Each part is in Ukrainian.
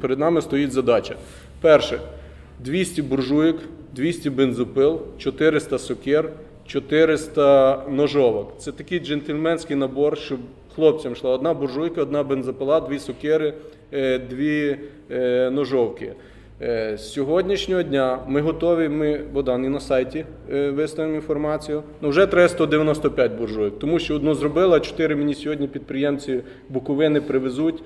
Перед нами стоїть задача. Перше 200 буржуйок, 200 бензопил, 400 сокир, 400 ножовок. Це такий джентльменський набор, щоб хлопцям йшла одна буржуйка, одна бензопила, дві сокири, е, дві е, ножовки. Е, З сьогоднішнього дня ми готові. Ми Богдан і на сайті виставимо інформацію. Ну вже треба 195 буржуйок, тому що одну зробила, чотири мені сьогодні підприємці Буковини привезуть.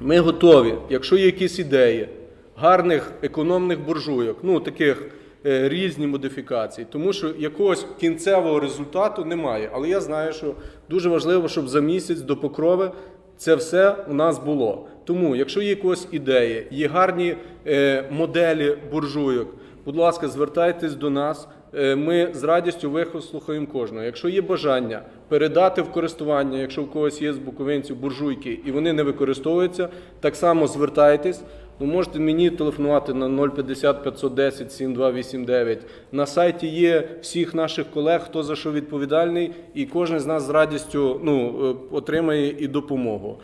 Ми готові, якщо є якісь ідеї гарних економних буржуйок, ну таких е, різні модифікації, тому що якогось кінцевого результату немає. Але я знаю, що дуже важливо, щоб за місяць до покрови це все у нас було. Тому, якщо є якось ідеї, є гарні е, моделі буржуйок, будь ласка, звертайтесь до нас. Е, Ми з радістю вислухаємо кожного. Якщо є бажання передати в користування, якщо в когось є з буковинців буржуйки і вони не використовуються, так само звертайтесь. Ви можете мені телефонувати на 050 510 7289. На сайті є всіх наших колег, хто за що відповідальний, і кожен з нас з радістю ну, е, отримає і допомогу.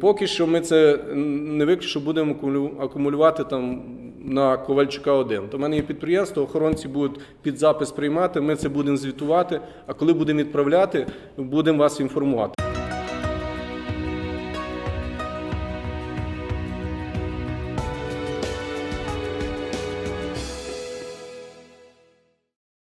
Поки що ми це не виключно будемо акумулю- акумулювати там на Ковальчука 1. То в мене є підприємство, охоронці будуть під запис приймати, ми це будемо звітувати, а коли будемо відправляти, будемо вас інформувати.